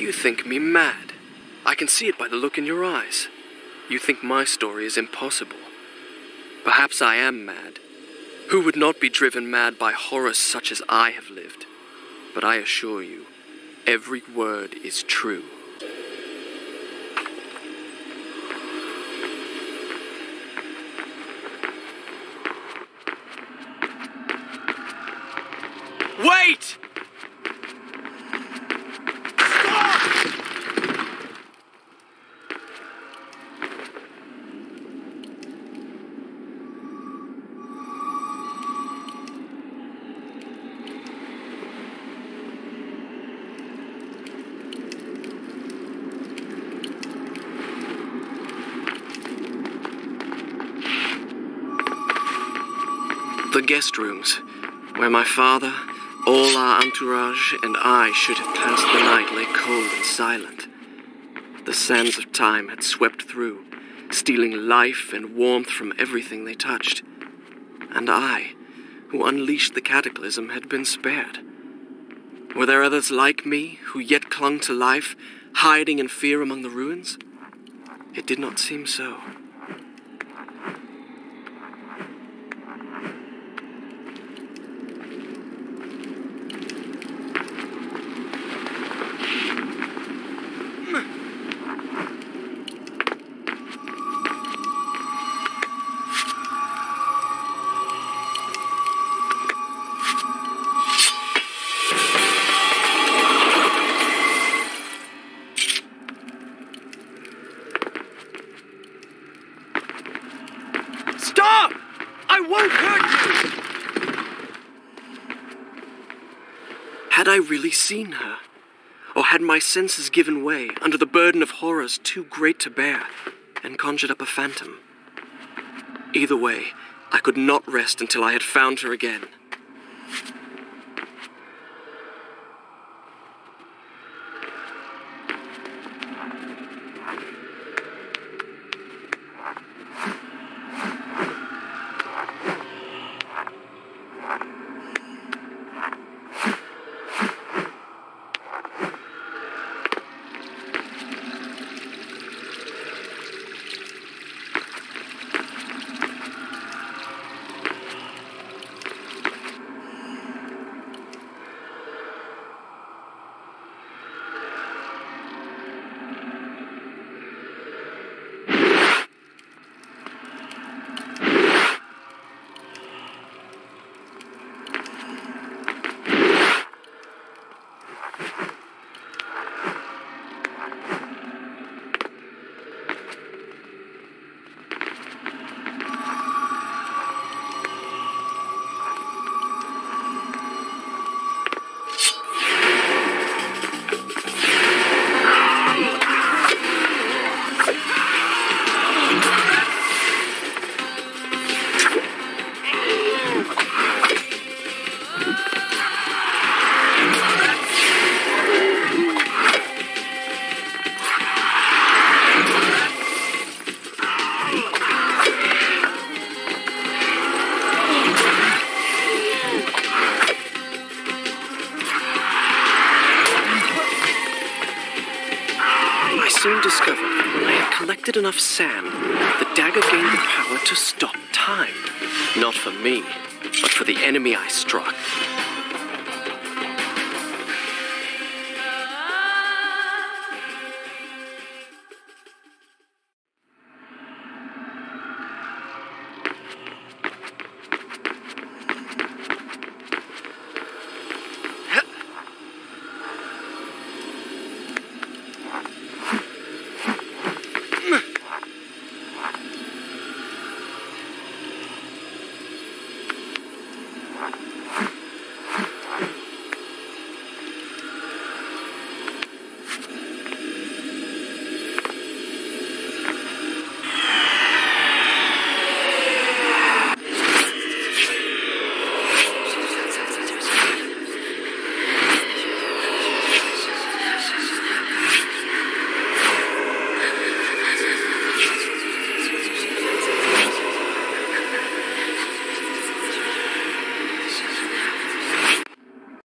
You think me mad. I can see it by the look in your eyes. You think my story is impossible. Perhaps I am mad. Who would not be driven mad by horrors such as I have lived? But I assure you, every word is true. The guest rooms, where my father, all our entourage, and I should have passed the night lay cold and silent. The sands of time had swept through, stealing life and warmth from everything they touched. And I, who unleashed the cataclysm, had been spared. Were there others like me who yet clung to life, hiding in fear among the ruins? It did not seem so. Won't hurt you! Had I really seen her? Or had my senses given way under the burden of horrors too great to bear and conjured up a phantom? Either way, I could not rest until I had found her again. Collected enough sand, the dagger gained the power to stop time. Not for me, but for the enemy I struck.